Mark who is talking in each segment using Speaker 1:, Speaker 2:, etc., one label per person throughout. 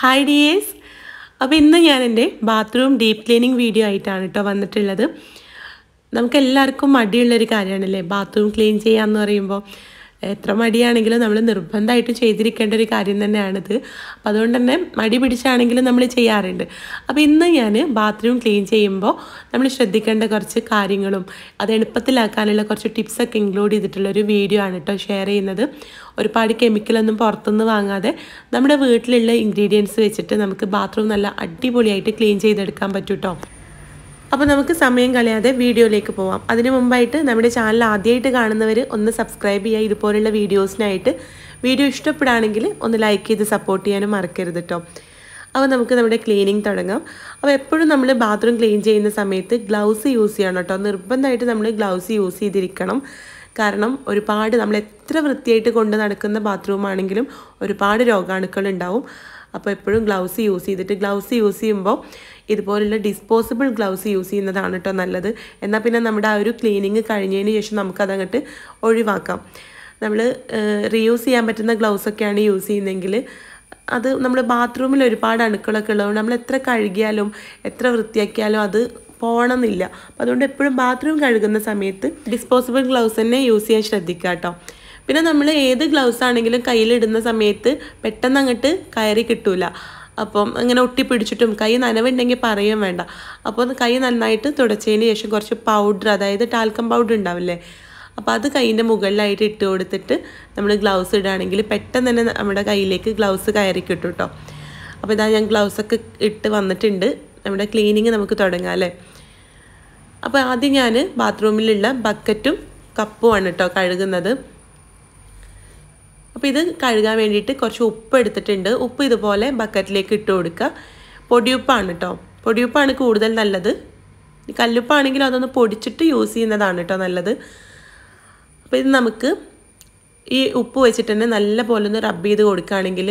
Speaker 1: Hi dears അപ്പോൾ ഇന്ന് ഞാൻ എന്റെ ബാത്റൂം ഡീപ്പ് ക്ലീനിങ് വീഡിയോ ആയിട്ടാണ് കേട്ടോ വന്നിട്ടുള്ളത്. നമുക്കെല്ലാവർക്കും മടിയുള്ളൊരു കാര്യമാണല്ലേ ബാത്റൂം ക്ലീൻ ചെയ്യാന്ന് പറയുമ്പോൾ എത്ര മടിയാണെങ്കിലും നമ്മൾ നിർബന്ധമായിട്ട് ചെയ്തിരിക്കേണ്ട ഒരു കാര്യം തന്നെയാണിത്. അപ്പോൾ അതുകൊണ്ട് തന്നെ മടി പിടിച്ചാണെങ്കിലും നമ്മൾ ചെയ്യാറുണ്ട്. അപ്പോൾ ഇന്ന് ഞാൻ ബാത്റൂം ക്ലീൻ ചെയ്യുമ്പോൾ നമ്മൾ ശ്രദ്ധിക്കേണ്ട കുറച്ച് കാര്യങ്ങളും അത് എളുപ്പത്തിലാക്കാനുള്ള കുറച്ച് ടിപ്സൊക്കെ ഇൻക്ലൂഡ് ചെയ്തിട്ടുള്ള ഒരു വീഡിയോ ആണ് കേട്ടോ ഷെയർ ചെയ്യുന്നത്. ഒരുപാട് കെമിക്കലൊന്നും പുറത്തുനിന്ന് വാങ്ങാതെ നമ്മുടെ വീട്ടിലുള്ള ഇൻഗ്രീഡിയൻസ് വെച്ചിട്ട് നമുക്ക് ബാത്റൂം നല്ല അടിപൊളിയായിട്ട് ക്ലീൻ ചെയ്തെടുക്കാൻ പറ്റും കേട്ടോ. അപ്പോൾ നമുക്ക് സമയം കളയാതെ വീഡിയോയിലേക്ക് പോവാം. അതിന് മുമ്പായിട്ട് നമ്മുടെ ചാനൽ ആദ്യമായിട്ട് കാണുന്നവർ ഒന്ന് സബ്സ്ക്രൈബ് ചെയ്യുക. ഇതുപോലുള്ള വീഡിയോസിനായിട്ട് വീഡിയോ ഇഷ്ടപ്പെടുകയാണെങ്കിൽ ഒന്ന് ലൈക്ക് ചെയ്ത് സപ്പോർട്ട് ചെയ്യാനും മറക്കരുത് കേട്ടോ അപ്പോൾ നമുക്ക് നമ്മുടെ ക്ലീനിങ് തുടങ്ങാം. അപ്പോൾ എപ്പോഴും നമ്മൾ ബാത്റൂം ക്ലീൻ ചെയ്യുന്ന സമയത്ത് ഗ്ലൗസ് യൂസ് ചെയ്യണം കേട്ടോ നിർബന്ധമായിട്ട് നമ്മൾ ഗ്ലൗസ് യൂസ് ചെയ്തിരിക്കണം. കാരണം ഒരുപാട് നമ്മൾ എത്ര വൃത്തിയായിട്ട് കൊണ്ട് നടക്കുന്ന ബാത്റൂം ആണെങ്കിലും ഒരുപാട് രോഗാണുക്കൾ ഉണ്ടാവും. അപ്പോൾ എപ്പോഴും ഗ്ലൗസ് യൂസ് ചെയ്തിട്ട് ഗ്ലൗസ് യൂസ് ചെയ്യുമ്പോൾ ഇതുപോലുള്ള ഡിസ്പോസിബിൾ ഗ്ലൗസ് യൂസ് ചെയ്യുന്നതാണ് കേട്ടോ നല്ലത്. എന്നാൽ പിന്നെ നമ്മുടെ ആ ഒരു ക്ലീനിങ് കഴിഞ്ഞതിന് ശേഷം നമുക്കതങ്ങോട്ട് ഒഴിവാക്കാം. നമ്മൾ റീയൂസ് ചെയ്യാൻ പറ്റുന്ന ഗ്ലൗസ് ഗ്ലൗസൊക്കെയാണ് യൂസ് ചെയ്യുന്നതെങ്കിൽ അത് നമ്മുടെ ബാത്റൂമിൽ ഒരുപാട് അണുക്കളൊക്കെ ഉള്ളതുകൊണ്ട് നമ്മൾ എത്ര കഴുകിയാലും എത്ര വൃത്തിയാക്കിയാലും അത് പോകണമെന്നില്ല അപ്പോൾ അതുകൊണ്ട് എപ്പോഴും ബാത്റൂം കഴുകുന്ന സമയത്ത് ഡിസ്പോസിബിൾ ഗ്ലൗസ് തന്നെ യൂസ് ചെയ്യാൻ ശ്രദ്ധിക്കുക കേട്ടോ പിന്നെ നമ്മൾ ഏത് ഗ്ലൗസ് ആണെങ്കിലും കയ്യിലിടുന്ന സമയത്ത് പെട്ടെന്ന് അങ്ങോട്ട് കയറി കിട്ടൂല. അപ്പം ഇങ്ങനെ ഒട്ടിപ്പിടിച്ചിട്ടും കൈ നനവുണ്ടെങ്കിൽ പറയുകയും വേണ്ട. അപ്പോൾ കൈ നന്നായിട്ട് തുടച്ചതിന് ശേഷം കുറച്ച് പൗഡർ അതായത് ടാൽക്കം പൗഡർ ഉണ്ടാവില്ലേ? അപ്പോൾ അത് കൈയിന്റെ മുകളിലായിട്ട് ഇട്ട് കൊടുത്തിട്ട് നമ്മൾ ഗ്ലൗസ് ഇടുകയാണെങ്കിൽ പെട്ടെന്ന് തന്നെ നമ്മുടെ കയ്യിലേക്ക് ഗ്ലൗസ് കയറി കിട്ടും കേട്ടോ. അപ്പോൾ ഇതാ ഞാൻ ഗ്ലൗസൊക്കെ ഇട്ട് വന്നിട്ടുണ്ട്. നമ്മുടെ ക്ലീനിങ് നമുക്ക് തുടങ്ങാം അല്ലേ? അപ്പോൾ ആദ്യം ഞാൻ ബാത്റൂമിലുള്ള ബക്കറ്റും കപ്പുമാണ് കേട്ടോ കഴുകുന്നത്. അപ്പോൾ ഇത് കഴുകാൻ വേണ്ടിയിട്ട് കുറച്ച് ഉപ്പ് എടുത്തിട്ടുണ്ട്. ഉപ്പ് ഇതുപോലെ ബക്കറ്റിലേക്ക് ഇട്ട് കൊടുക്കുക. പൊടിയുപ്പാണ് കേട്ടോ പൊടിയുപ്പാണ് കൂടുതൽ നല്ലത്. കല്ലുപ്പാണെങ്കിലും അതൊന്ന് പൊടിച്ചിട്ട് യൂസ് ചെയ്യുന്നതാണ് കേട്ടോ നല്ലത്. അപ്പോൾ ഇത് നമുക്ക് ഈ ഉപ്പ് വെച്ചിട്ട് തന്നെ നല്ല പോലെ ഒന്ന് റബ്ബ് ചെയ്ത് കൊടുക്കുകയാണെങ്കിൽ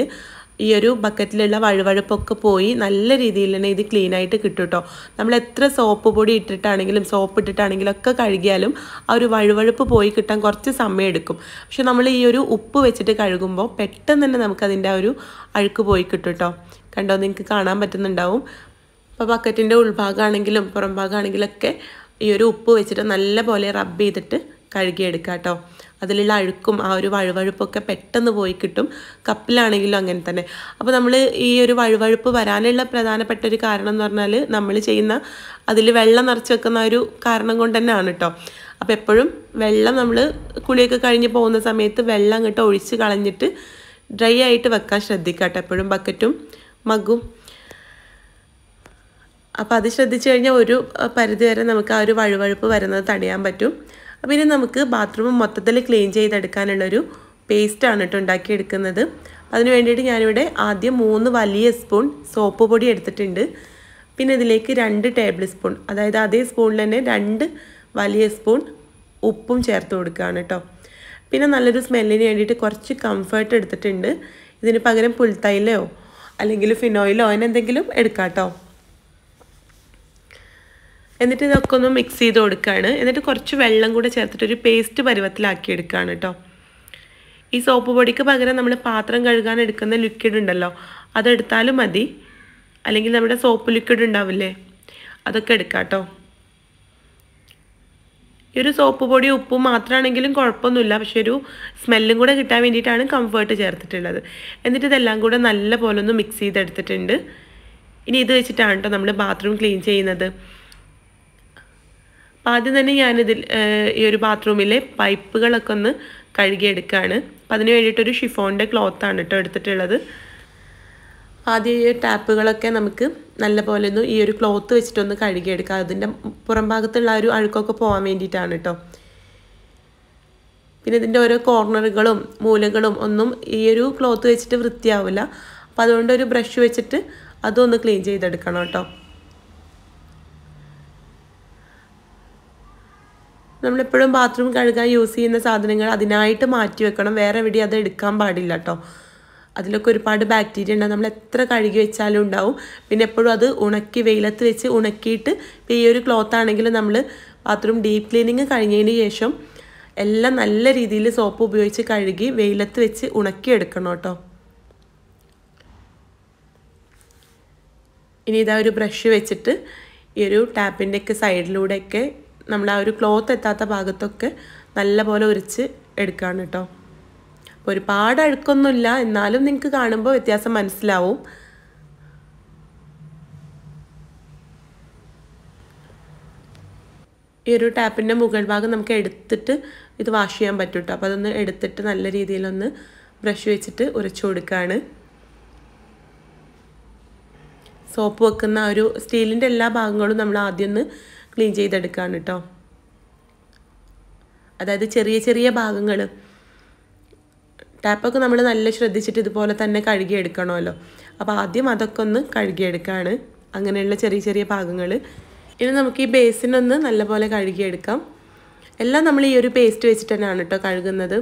Speaker 1: ഈ ഒരു ബക്കറ്റിലുള്ള വഴുവഴുപ്പൊക്കെ പോയി നല്ല രീതിയിൽ തന്നെ ഇത് ക്ലീൻ ആയിട്ട് കിട്ടും കേട്ടോ നമ്മൾ എത്ര സോപ്പ് പൊടി ഇട്ടിട്ടാണെങ്കിലും സോപ്പ് ഇട്ടിട്ടാണെങ്കിലും ഒക്കെ കഴുകിയാലും ആ ഒരു വഴുവഴുപ്പ് പോയി കിട്ടാൻ കുറച്ച് സമയം എടുക്കും. പക്ഷെ നമ്മൾ ഈ ഒരു ഉപ്പ് വെച്ചിട്ട് കഴുകുമ്പോൾ പെട്ടെന്ന് തന്നെ നമുക്കതിന്റെ ആ ഒരു അഴുക്ക് പോയി കിട്ടും കേട്ടോ കണ്ടോ? നിങ്ങൾക്ക് കാണാൻ പറ്റുന്നുണ്ടാവും. അപ്പോൾ ബക്കറ്റിന്റെ ഉൾഭാഗമാണെങ്കിലും പുറം ഭാഗമാണെങ്കിലൊക്കെ ഈ ഒരു ഉപ്പ് വെച്ചിട്ട് നല്ല പോലെ റബ്ബ് ചെയ്തിട്ട് കഴുകിയെടുക്കാം കേട്ടോ അതിലുള്ള അഴുക്കും ആ ഒരു വഴുവഴുപ്പൊക്കെ പെട്ടെന്ന് പോയി കിട്ടും. കപ്പിലാണെങ്കിലും അങ്ങനെ തന്നെ. അപ്പോൾ നമ്മൾ ഈ ഒരു വഴുവഴുപ്പ് വരാനുള്ള പ്രധാനപ്പെട്ട ഒരു കാരണം എന്ന് പറഞ്ഞാൽ നമ്മൾ ചെയ്യുന്ന അതിൽ വെള്ളം നിറച്ച് വെക്കുന്ന ഒരു കാരണം കൊണ്ട് തന്നെയാണ് കേട്ടോ അപ്പോൾ എപ്പോഴും വെള്ളം നമ്മൾ കുളിയൊക്കെ കഴിഞ്ഞ് പോകുന്ന സമയത്ത് വെള്ളം അങ്ങോട്ട് ഒഴിച്ച് കളഞ്ഞിട്ട് ഡ്രൈ ആയിട്ട് വെക്കാൻ ശ്രദ്ധിക്കുക കേട്ടോ എപ്പോഴും ബക്കറ്റും മഗ്ഗും അപ്പോൾ അത് ശ്രദ്ധിച്ചു കഴിഞ്ഞാൽ ഒരു പരിധി വരെ നമുക്ക് ആ ഒരു വഴുവഴുപ്പ് വരുന്നത് തടയാൻ പറ്റും. ഇനി നമുക്ക് ബാത്റൂം മൊത്തത്തിൽ ക്ലീൻ ചെയ്തെടുക്കാനുള്ളൊരു പേസ്റ്റാണ് കേട്ടോ ഉണ്ടാക്കിയെടുക്കുന്നത്. അതിന് വേണ്ടിയിട്ട് ഞാനിവിടെ ആദ്യം മൂന്ന് വലിയ സ്പൂൺ സോപ്പ് പൊടി എടുത്തിട്ടുണ്ട്. പിന്നെ ഇതിലേക്ക് രണ്ട് ടേബിൾ സ്പൂൺ അതായത് അതേ സ്പൂണിൽ തന്നെ രണ്ട് വലിയ സ്പൂൺ ഉപ്പും ചേർത്ത് കൊടുക്കുകയാണ് കേട്ടോ പിന്നെ നല്ലൊരു സ്മെല്ലിന് വേണ്ടിയിട്ട് കുറച്ച് കംഫർട്ട് എടുത്തിട്ടുണ്ട്. ഇതിന് പകരം പുൽത്തൈലോ അല്ലെങ്കിൽ ഫിനോയിലോ അങ്ങനെ എന്തെങ്കിലും എടുക്കാം കേട്ടോ എന്നിട്ട് ഇതൊക്കെ ഒന്ന് മിക്സ് ചെയ്ത് കൊടുക്കുകയാണ് എന്നിട്ട് കുറച്ച് വെള്ളം കൂടെ ചേർത്തിട്ട് ഒരു പേസ്റ്റ് പരുവത്തിലാക്കി എടുക്കുകയാണ് കേട്ടോ ഈ സോപ്പ് പൊടിക്ക് പകരം നമ്മൾ പാത്രം കഴുകാൻ എടുക്കുന്ന ലിക്വിഡ് ഉണ്ടല്ലോ അതെടുത്താലും മതി. അല്ലെങ്കിൽ നമ്മുടെ സോപ്പ് ലിക്വിഡ് ഉണ്ടാവില്ലേ അതൊക്കെ എടുക്കാം കേട്ടോ ഈ ഒരു സോപ്പ് പൊടി ഉപ്പും മാത്രമാണെങ്കിലും കുഴപ്പമൊന്നുമില്ല. പക്ഷെ ഒരു സ്മെല്ലും കൂടെ കിട്ടാൻ വേണ്ടിയിട്ടാണ് കംഫേർട്ട് ചേർത്തിട്ടുള്ളത്. എന്നിട്ട് ഇതെല്ലാം കൂടെ നല്ല പോലെ ഒന്ന് മിക്സ് ചെയ്തെടുത്തിട്ടുണ്ട്. ഇനി ഇത് വെച്ചിട്ടാണ് കേട്ടോ നമ്മൾ ബാത്റൂം ക്ലീൻ ചെയ്യുന്നത്. ആദ്യം തന്നെ ഞാനിതിൽ ഈ ഒരു ബാത്റൂമിലെ പൈപ്പുകളൊക്കെ ഒന്ന് കഴുകിയെടുക്കുകയാണ് അപ്പം അതിന് വേണ്ടിയിട്ടൊരു ഷിഫോണിന്റെ ക്ലോത്താണ് കേട്ടോ എടുത്തിട്ടുള്ളത്. ആദ്യം ഈ ടാപ്പുകളൊക്കെ നമുക്ക് നല്ല പോലെ ഒന്ന് ഈ ഒരു ക്ലോത്ത് വെച്ചിട്ടൊന്ന് കഴുകിയെടുക്കുക അതിന്റെ പുറം ഭാഗത്തുള്ള ഒരു അഴുക്കൊക്കെ പോകാൻ വേണ്ടിയിട്ടാണ് കേട്ടോ പിന്നെ ഇതിന്റെ ഓരോ കോർണറുകളും മൂലകളും ഒന്നും ഈ ഒരു ക്ലോത്ത് വെച്ചിട്ട് വൃത്തിയാവില്ല. അപ്പോൾ അതുകൊണ്ട് ഒരു ബ്രഷ് വെച്ചിട്ട് അതൊന്ന് ക്ലീൻ ചെയ്തെടുക്കണം കേട്ടോ നമ്മളെപ്പോഴും ബാത്റൂം കഴുകാൻ യൂസ് ചെയ്യുന്ന സാധനങ്ങൾ അതിനായിട്ട് മാറ്റി വെക്കണം. വേറെ എവിടെയും അത് എടുക്കാൻ പാടില്ല കേട്ടോ അതിലൊക്കെ ഒരുപാട് ബാക്ടീരിയ ഉണ്ടാവും നമ്മൾ എത്ര കഴുകി വെച്ചാലും ഉണ്ടാവും. പിന്നെ എപ്പോഴും അത് ഉണക്കി വെയിലത്ത് വെച്ച് ഉണക്കിയിട്ട് ഇപ്പോൾ ഈ ഒരു ക്ലോത്ത് ആണെങ്കിലും നമ്മൾ ബാത്റൂം ഡീപ്പ് ക്ലീനിങ് കഴിഞ്ഞതിന് ശേഷം എല്ലാം നല്ല രീതിയിൽ സോപ്പ് ഉപയോഗിച്ച് കഴുകി വെയിലത്ത് വെച്ച് ഉണക്കിയെടുക്കണം കേട്ടോ ഇനി ഇതാ ഒരു ബ്രഷ് വെച്ചിട്ട് ഈ ഒരു ടാപ്പിന്റെയൊക്കെ സൈഡിലൂടെയൊക്കെ നമ്മൾ ആ ഒരു ക്ലോത്ത് എത്താത്ത ഭാഗത്തൊക്കെ നല്ലപോലെ ഉരിച്ച് എടുക്കുകയാണ് കേട്ടോ ഒരുപാട് അഴുക്കൊന്നുമില്ല. എന്നാലും നിങ്ങൾക്ക് കാണുമ്പോൾ വ്യത്യാസം മനസ്സിലാവും. ഈ ഒരു ടാപ്പിന്റെ മുകൾ ഭാഗം നമുക്ക് എടുത്തിട്ട് ഇത് വാഷ് ചെയ്യാൻ പറ്റും കേട്ടോ അപ്പോൾ അതൊന്ന് എടുത്തിട്ട് നല്ല രീതിയിലൊന്ന് ബ്രഷ് വെച്ചിട്ട് ഉരച്ചു കൊടുക്കുകയാണ് സോപ്പ് വെക്കുന്ന ഒരു സ്റ്റീലിന്റെ എല്ലാ ഭാഗങ്ങളും നമ്മൾ ആദ്യം ഒന്ന് ക്ലീൻ ചെയ്തെടുക്കുകയാണ് കേട്ടോ അതായത് ചെറിയ ചെറിയ ഭാഗങ്ങൾ ടാപ്പൊക്കെ നമ്മൾ നല്ല ശ്രദ്ധിച്ചിട്ട് ഇതുപോലെ തന്നെ കഴുകിയെടുക്കണമല്ലോ. അപ്പോൾ ആദ്യം അതൊക്കെ ഒന്ന് കഴുകിയെടുക്കുകയാണ് അങ്ങനെയുള്ള ചെറിയ ചെറിയ ഭാഗങ്ങൾ ഇനി നമുക്ക് ഈ ബേസിനൊന്ന് നല്ലപോലെ കഴുകിയെടുക്കാം. എല്ലാം നമ്മൾ ഈ ഒരു പേസ്റ്റ് വെച്ചിട്ട് തന്നെയാണ് കേട്ടോ കഴുകുന്നത്.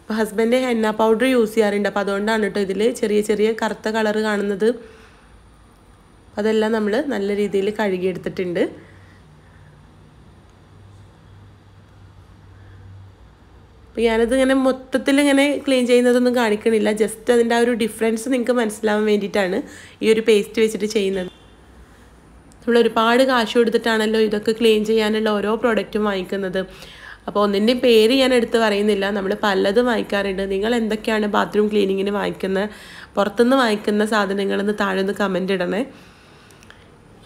Speaker 1: അപ്പോൾ ഹസ്ബൻഡ് ഹെന്ന പൗഡർ യൂസ് ചെയ്യാറുണ്ട്. അപ്പോൾ അതുകൊണ്ടാണ് കേട്ടോ ഇതിൽ ചെറിയ ചെറിയ കറുത്ത കളറ് കാണുന്നത്. അതെല്ലാം നമ്മൾ നല്ല രീതിയിൽ കഴുകിയെടുത്തിട്ടുണ്ട്. അപ്പോൾ ഞാനത് ഇങ്ങനെ മൊത്തത്തിൽ ഇങ്ങനെ ക്ലീൻ ചെയ്യുന്നതൊന്നും കാണിക്കണില്ല. ജസ്റ്റ് അതിന്റെ ആ ഒരു ഡിഫറൻസ് നിങ്ങൾക്ക് മനസ്സിലാവാൻ വേണ്ടിയിട്ടാണ് ഈ ഒരു പേസ്റ്റ് വെച്ചിട്ട് ചെയ്യുന്നത്. നമ്മൾ ഒരുപാട് കാശ് കൊടുത്തിട്ടാണല്ലോ ഇതൊക്കെ ക്ലീൻ ചെയ്യാനുള്ള ഓരോ പ്രോഡക്റ്റും വാങ്ങിക്കുന്നത്. അപ്പോൾ ഒന്നിന്റെയും പേര് ഞാൻ എടുത്ത് പറയുന്നില്ല. നമ്മൾ പലതും വാങ്ങിക്കാറുണ്ട്. നിങ്ങൾ എന്തൊക്കെയാണ് ബാത്റൂം ക്ലീനിങ്ങിന് വാങ്ങിക്കുന്ന പുറത്തുനിന്ന് വാങ്ങിക്കുന്ന സാധനങ്ങളെന്ന് താഴെ ഒന്ന് കമന്റ് ഇടണേ.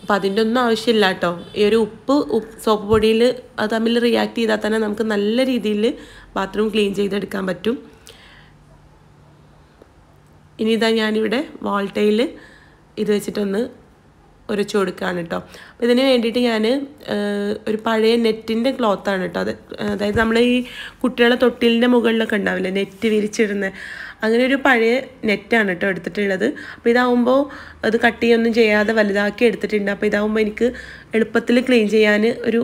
Speaker 1: അപ്പോൾ അതിന്റെ ഒന്നും ആവശ്യമില്ല കേട്ടോ ഈ ഒരു ഉപ്പ് ഉപ്പ് സോപ്പ് പൊടിയിൽ അത് തമ്മിൽ റിയാക്ട് ചെയ്താൽ തന്നെ നമുക്ക് നല്ല രീതിയിൽ ബാത്റൂം ക്ലീൻ ചെയ്തെടുക്കാൻ പറ്റും. ഇനി ഇതാ ഞാനിവിടെ വാൾട്ടയിൽ ഇത് വെച്ചിട്ടൊന്ന് ഉരച്ചു കൊടുക്കുകയാണ് കേട്ടോ അപ്പോൾ ഇതിന് വേണ്ടിയിട്ട് ഞാൻ ഒരു പഴയ നെറ്റിന്റെ ക്ലോത്താണ് കേട്ടോ അത് അതായത് നമ്മൾ ഈ കുട്ടികളെ തൊട്ടിലിന്റെ മുകളിലൊക്കെ ഉണ്ടാവില്ലേ നെറ്റ് വിരിച്ചിടുന്ന അങ്ങനെ ഒരു പഴയ നെറ്റാണ് കേട്ടോ എടുത്തിട്ടുള്ളത്. അപ്പോൾ ഇതാവുമ്പോൾ അത് കട്ട് ചെയ്യൊന്നും ചെയ്യാതെ വലുതാക്കി എടുത്തിട്ടുണ്ട്. അപ്പോൾ ഇതാവുമ്പോൾ എനിക്ക് എളുപ്പത്തിൽ ക്ലീൻ ചെയ്യാൻ ഒരു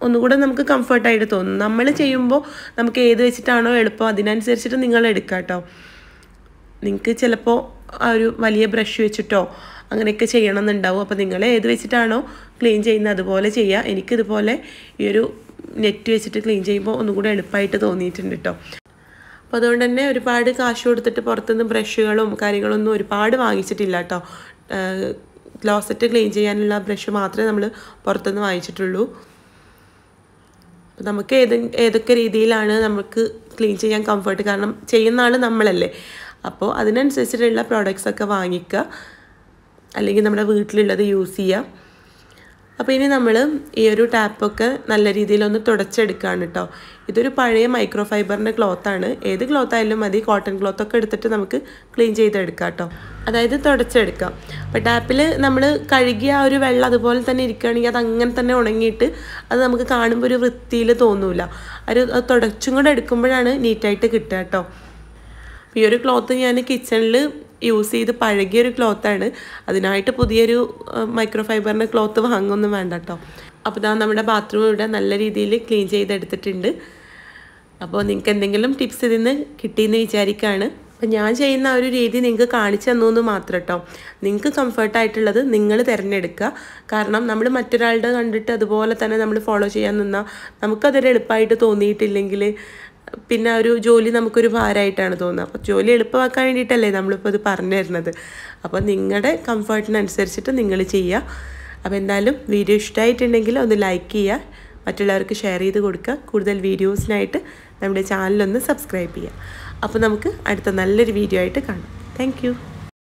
Speaker 1: ഒന്നുകൂടെ നമുക്ക് കംഫർട്ടായിട്ട് തോന്നും. നമ്മൾ ചെയ്യുമ്പോൾ നമുക്ക് ഏത് വെച്ചിട്ടാണോ എളുപ്പം അതിനനുസരിച്ചിട്ട് നിങ്ങൾ എടുക്കുക കേട്ടോ നിങ്ങൾക്ക് ചിലപ്പോൾ ആ ഒരു വലിയ ബ്രഷ് വെച്ചിട്ടോ അങ്ങനെയൊക്കെ ചെയ്യണം എന്നുണ്ടാവും അപ്പോൾ നിങ്ങൾ ഏത് വെച്ചിട്ടാണോ ക്ലീൻ ചെയ്യുന്നത് അതുപോലെ ചെയ്യുക എനിക്കിതുപോലെ ഈ ഒരു നെറ്റ് വെച്ചിട്ട് ക്ലീൻ ചെയ്യുമ്പോൾ ഒന്നുകൂടെ എളുപ്പമായിട്ട് തോന്നിയിട്ടുണ്ട് കേട്ടോ അപ്പോൾ അതുകൊണ്ട് തന്നെ ഒരുപാട് കാശ് കൊടുത്തിട്ട് പുറത്തുനിന്ന് ബ്രഷുകളും കാര്യങ്ങളൊന്നും ഒരുപാട് വാങ്ങിച്ചിട്ടില്ല കേട്ടോ ക്ലോസറ്റ് ക്ലീൻ ചെയ്യാനുള്ള ബ്രഷ് മാത്രമേ നമ്മൾ പുറത്തുനിന്ന് വാങ്ങിച്ചിട്ടുള്ളൂ. അപ്പോൾ നമുക്ക് ഏത് ഏതൊക്കെ രീതിയിലാണ് നമുക്ക് ക്ലീൻ ചെയ്യാൻ കംഫർട്ട് കാരണം ചെയ്യുന്ന ആൾ നമ്മളല്ലേ. അപ്പോൾ അതിനനുസരിച്ചിട്ടുള്ള പ്രോഡക്റ്റ്സൊക്കെ വാങ്ങിക്കുക അല്ലെങ്കിൽ നമ്മുടെ വീട്ടിലുള്ളത് യൂസ് ചെയ്യുക അപ്പോൾ ഇനി നമ്മൾ ഈ ഒരു ടാപ്പൊക്കെ നല്ല രീതിയിലൊന്ന് തുടച്ചെടുക്കുകയാണ് കേട്ടോ ഇതൊരു പഴയ മൈക്രോ ഫൈബറിന്റെ ക്ലോത്താണ് ഏത് ക്ലോത്ത് ആയാലും മതി. കോട്ടൺ ക്ലോത്തൊക്കെ എടുത്തിട്ട് നമുക്ക് ക്ലീൻ ചെയ്തെടുക്കാം കേട്ടോ അതായത് തുടച്ചെടുക്കാം. അപ്പോൾ ടാപ്പിൽ നമ്മൾ കഴുകിയ ആ ഒരു വെള്ളം അതുപോലെ തന്നെ ഇരിക്കുകയാണെങ്കിൽ അത് അങ്ങനെ തന്നെ ഉണങ്ങിയിട്ട് അത് നമുക്ക് കാണുമ്പോൾ ഒരു വൃത്തിയിൽ തോന്നൂല. ഒരു തുടച്ചും കൂടെ എടുക്കുമ്പോഴാണ് നീറ്റായിട്ട് കിട്ടുക കേട്ടോ ഈ ഒരു ക്ലോത്ത് ഞാൻ കിച്ചണിൽ യൂസ് ചെയ്ത് പഴകിയൊരു ക്ലോത്താണ്. അതിനായിട്ട് പുതിയൊരു മൈക്രോ ഫൈബറിന്റെ ക്ലോത്ത് വാങ്ങൊന്നും വേണ്ട കേട്ടോ അപ്പോൾ ഇതാ നമ്മുടെ ബാത്റൂം ഇവിടെ നല്ല രീതിയിൽ ക്ലീൻ ചെയ്തെടുത്തിട്ടുണ്ട്. അപ്പോൾ നിങ്ങൾക്ക് എന്തെങ്കിലും ടിപ്സ് ഇതിൽ നിന്ന് കിട്ടിയെന്ന് വിചാരിക്കുകയാണ് അപ്പം ഞാൻ ചെയ്യുന്ന ഒരു രീതി നിങ്ങൾക്ക് കാണിച്ചു തന്നു എന്ന് മാത്രം കേട്ടോ നിങ്ങൾക്ക് കംഫർട്ടായിട്ടുള്ളത് നിങ്ങൾ തിരഞ്ഞെടുക്കുക. കാരണം നമ്മൾ മറ്റൊരാളുടെ കണ്ടിട്ട് അതുപോലെ തന്നെ നമ്മൾ ഫോളോ ചെയ്യാൻ നിന്നാൽ നമുക്കതൊരു എളുപ്പമായിട്ട് തോന്നിയിട്ടില്ലെങ്കിൽ പിന്നെ ഒരു ജോലി നമുക്കൊരു ഭാരമായിട്ടാണ് തോന്നുന്നത്. അപ്പോൾ ജോലി എളുപ്പമാക്കാൻ വേണ്ടിയിട്ടല്ലേ നമ്മളിപ്പോൾ ഇത് പറഞ്ഞു തരുന്നത്. അപ്പോൾ നിങ്ങളുടെ കംഫർട്ടിനനുസരിച്ചിട്ട് നിങ്ങൾ ചെയ്യുക അപ്പോൾ എന്തായാലും വീഡിയോ ഇഷ്ടമായിട്ടുണ്ടെങ്കിൽ ഒന്ന് ലൈക്ക് ചെയ്യുക മറ്റുള്ളവർക്ക് ഷെയർ ചെയ്ത് കൊടുക്കുക. കൂടുതൽ വീഡിയോസിനായിട്ട് നമ്മുടെ ചാനലൊന്ന് സബ്സ്ക്രൈബ് ചെയ്യുക. അപ്പോൾ നമുക്ക് അടുത്ത നല്ലൊരു വീഡിയോ ആയിട്ട് കാണാം. താങ്ക്